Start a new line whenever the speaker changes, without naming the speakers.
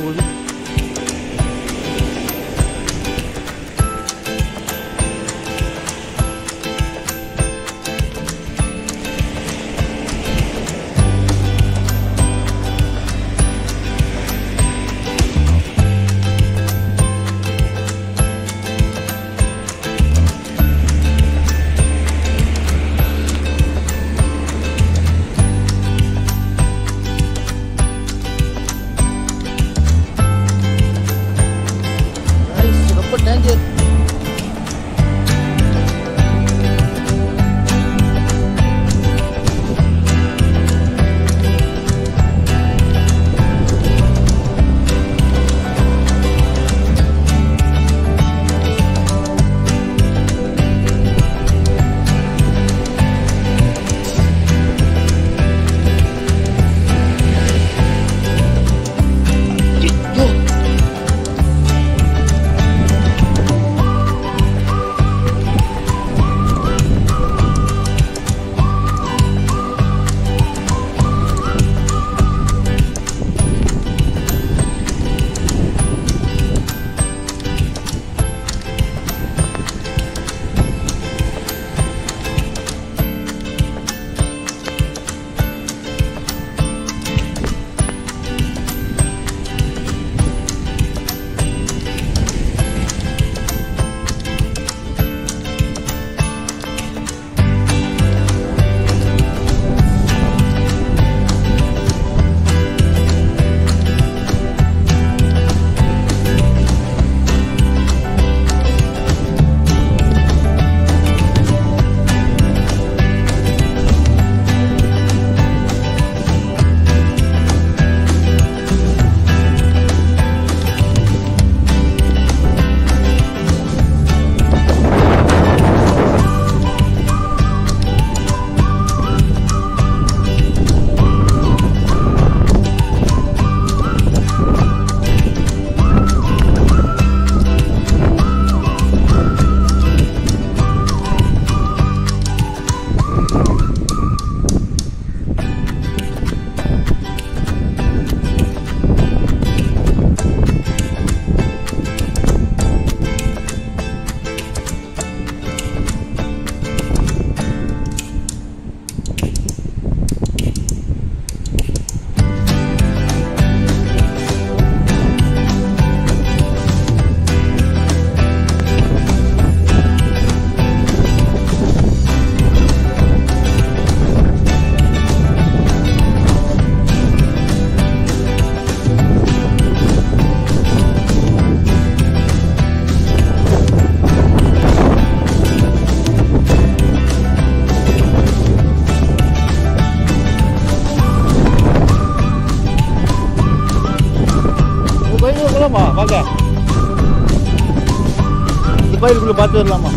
我就 வாங்க கோயிலுக்குள்ள பார்த்து வரலாமா?